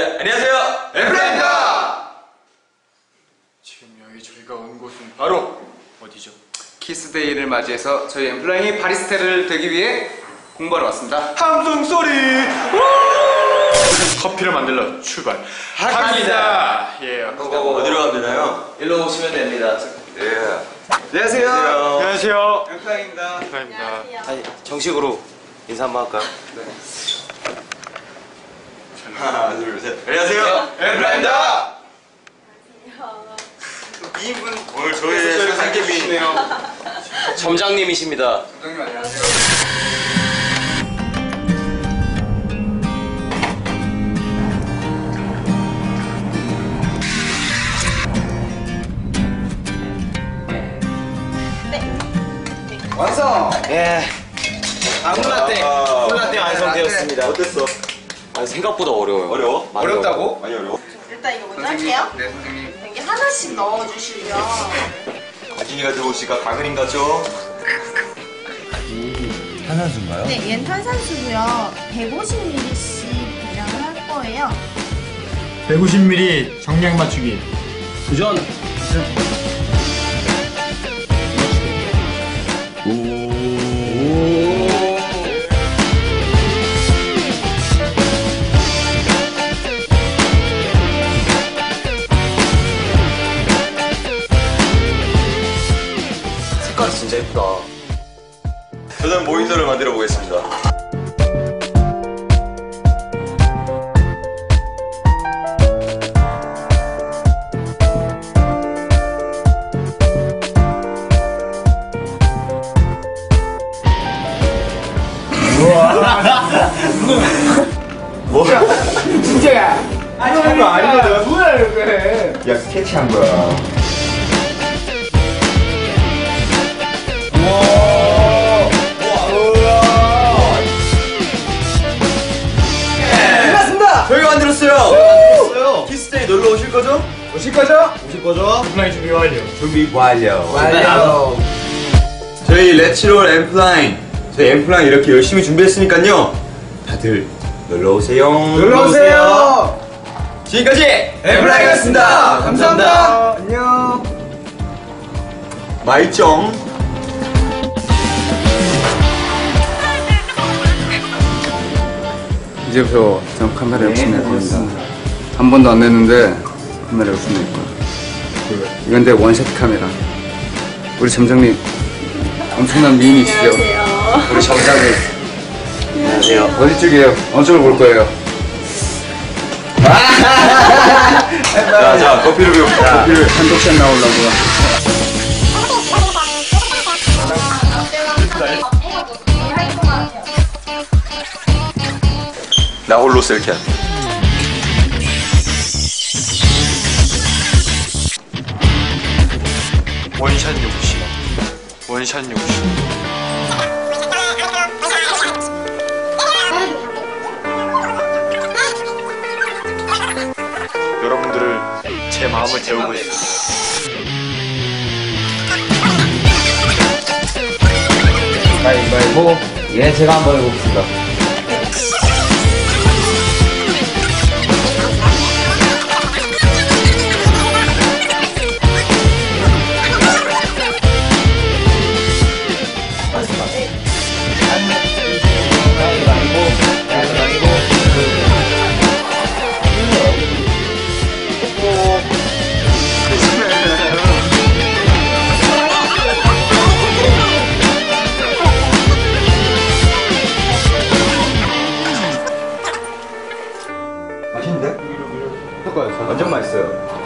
안녕하세요. 엠플라입니다. 지금 여기 저희가 온 곳은 바로 어디죠? 키스데이를 맞이해서 저희 엠플라잉이 바리스타를 되기 위해 공부하러 왔습니다. 함성 소리! 커피를 만들러 출발. 합니다. 예. 어 디로 가면 되나요? 일로 오시면 됩니다. 예. 안녕하세요. 안녕하세요. 엠플라잉입니다. 아니, 정식으로 인사 한번 할까요? 하나, 둘, 셋. 안녕하세요. 엠플라입니다. 이분 오늘 저희의 상계비 네요 점장님이십니다. 부장님 안녕하세요. 완성. 예. 콜라떼. 콜라떼 완성되었습니다. 어땠어? 아니, 생각보다 어려워요. 어려워? 많이 어렵다고? 많이 어려워? 일단 이거 먼저. 할게요. 네 선생님. 여기 하나씩 넣어주시면 가진이가 들어오시니까 가그린 같죠? 네, 얘는 탄산수고요. 150ml씩 분량을 할 거예요. 150ml 정량 맞추기. 도전! 예쁘다. 저는 모니터를 만들어 보겠습니다. 야 스케치한 거야. 오실 거죠? 오실 거죠? 플라잉 준비 완료. 준비 완료. 완료. 저희 Let's Roll 엔플라잉 저희 엔플라잉 이렇게 열심히 준비했으니까요 다들 놀러 오세요. 놀러 오세요. 지금까지 엠플라인이었습니다. 감사합니다. 안녕. 마이정. 이제부터 저 카메라 욕심 낼 겁니다. 한 번도 안 냈는데 카메라 낼 거야. 이건 내 원샷 카메라. 우리 점장님 엄청난 미인이시죠? 우리 점장님 안녕하세요. 어디 쪽이에요? 어느 쪽을 볼 거예요? 자, 자 커피를 배웁시다. 커피를 한 독씩 나오려고. 나 홀로 셀캔. 원샷 욕심. 원샷 욕심. 여러분들을 제 마음을 태우고 있습니다. 가위바위보. 예, 제가 한번 해봅시다. 완전 맛있어요.